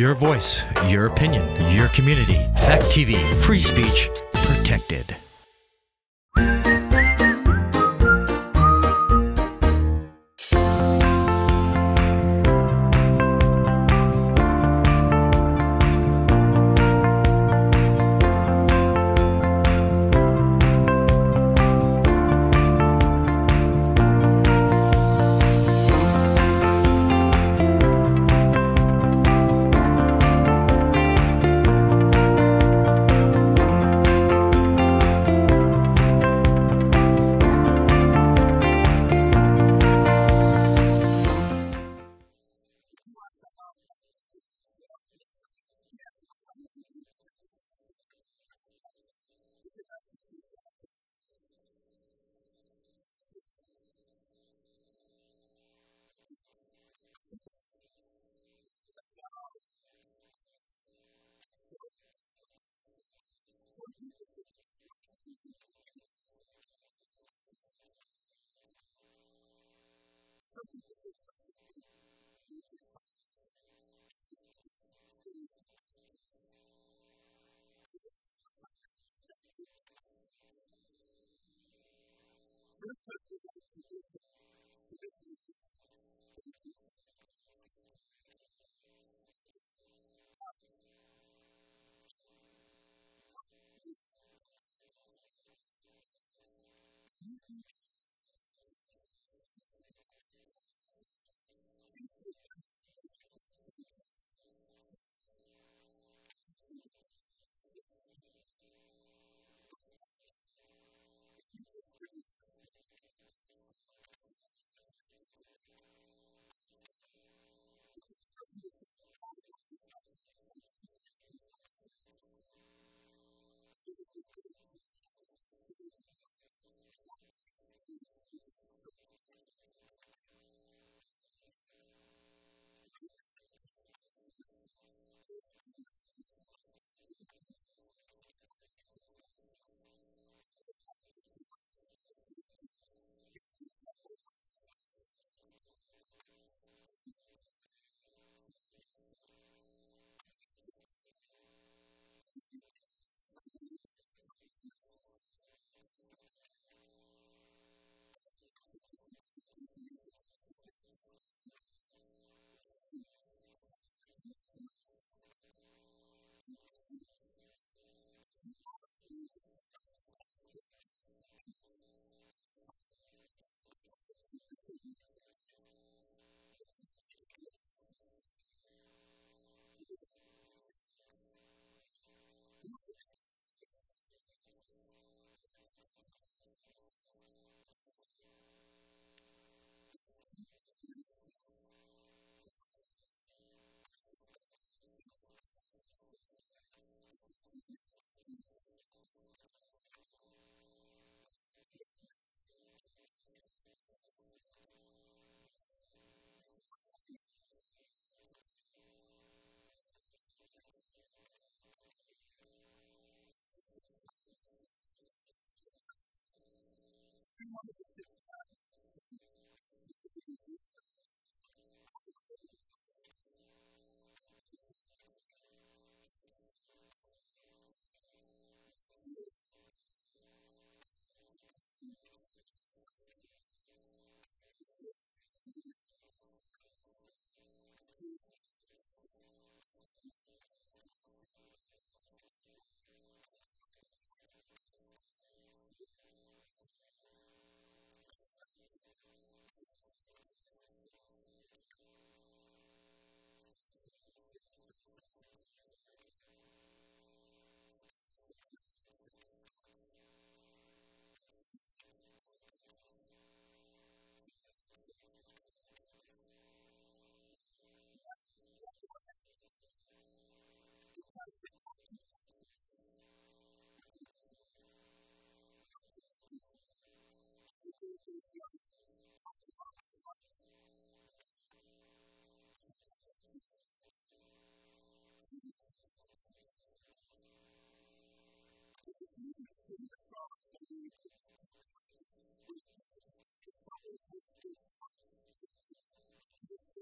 Your voice, your opinion, your community. Fact TV, free speech protected. one of the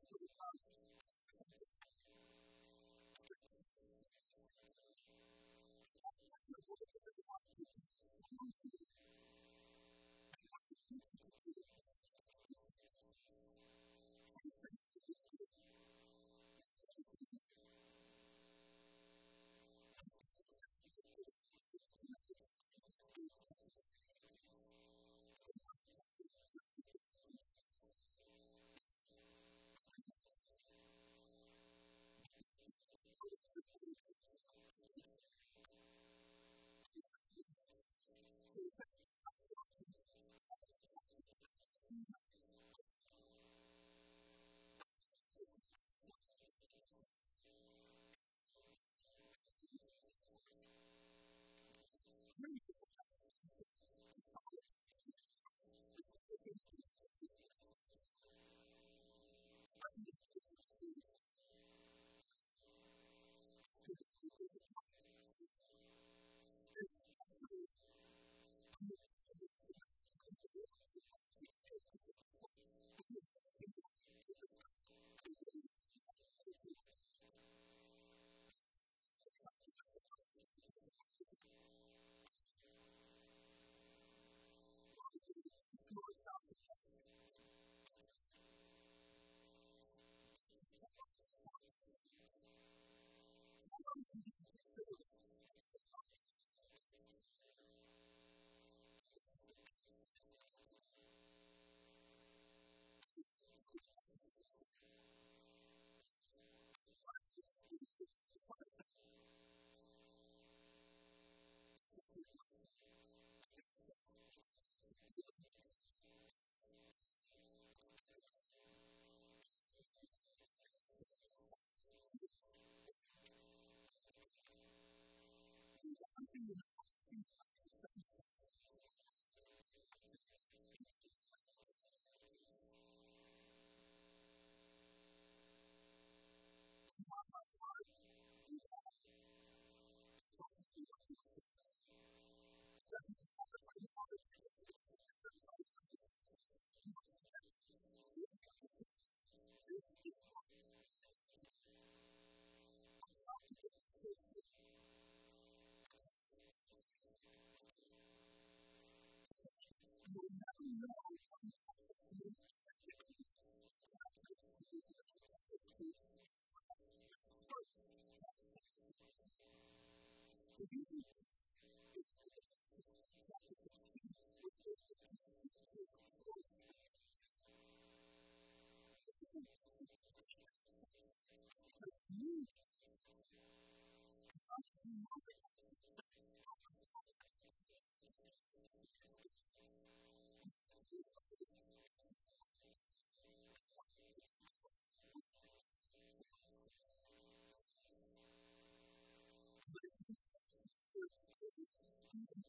to the you. Jesus Thank you.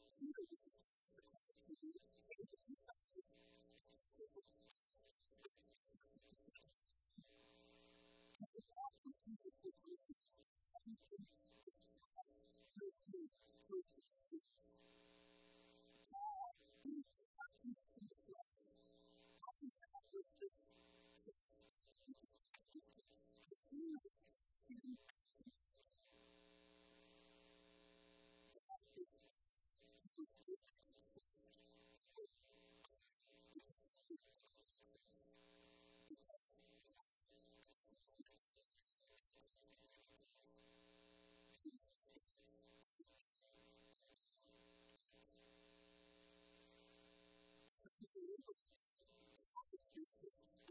Jesus.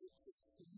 Thank you.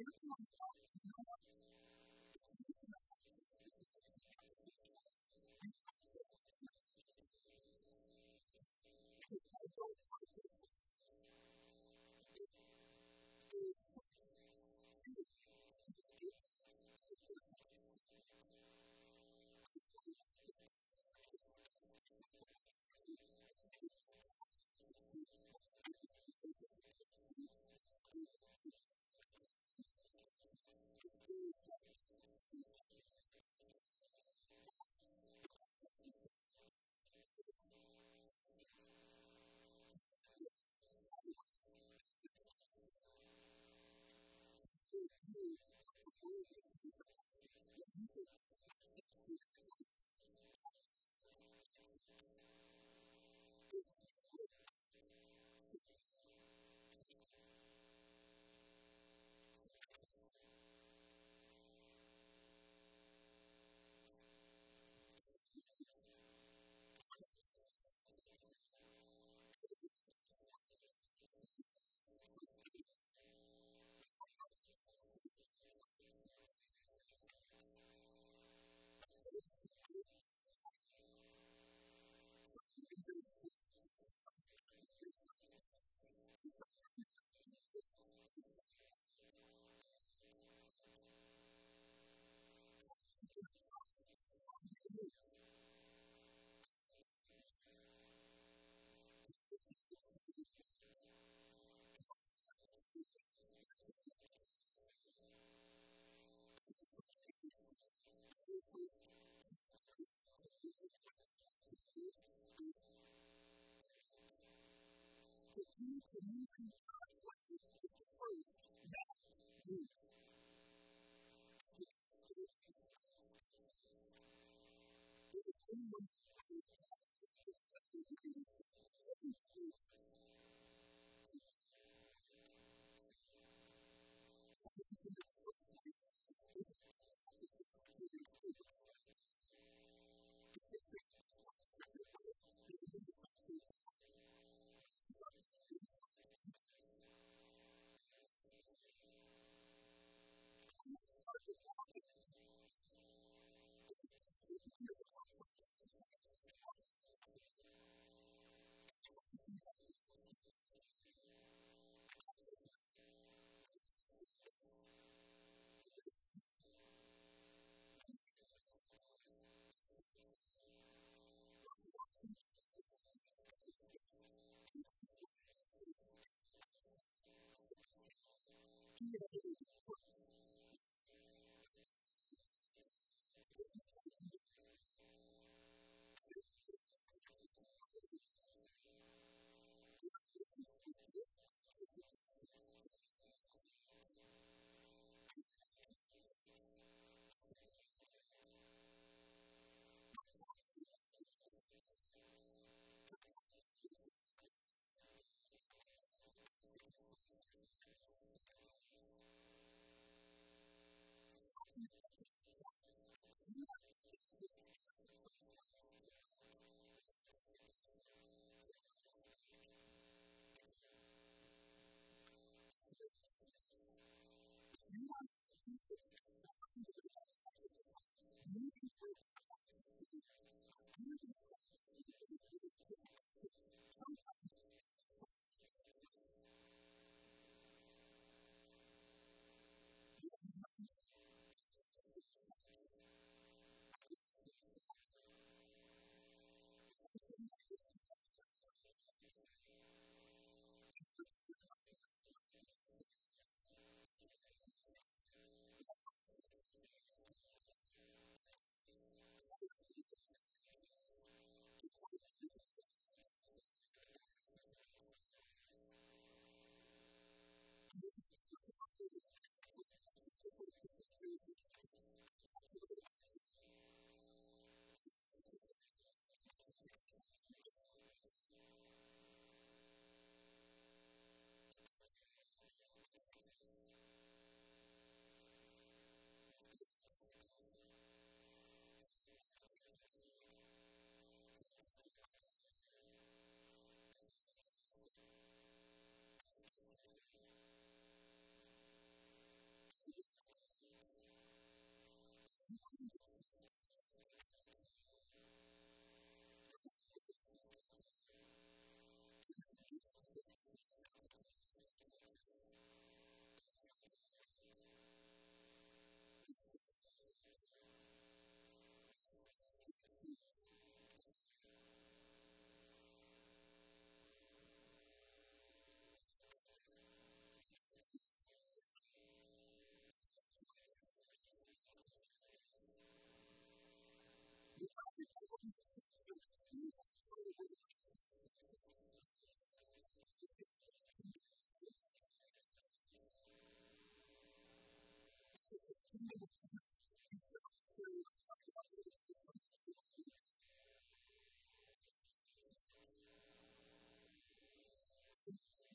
I don't よろしくお願いします。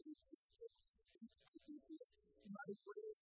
Thank you.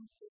Thank you.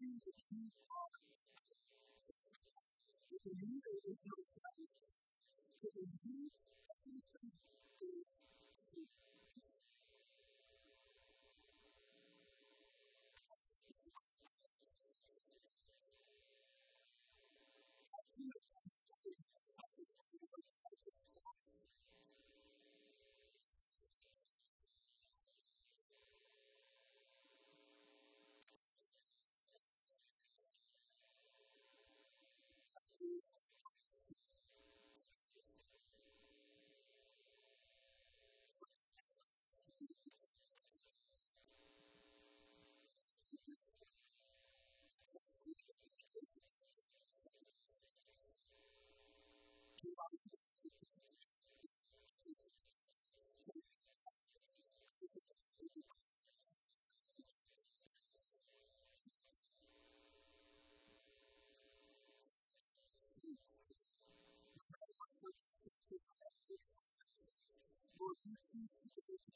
Jesus you are. Because you are the Because you are the was made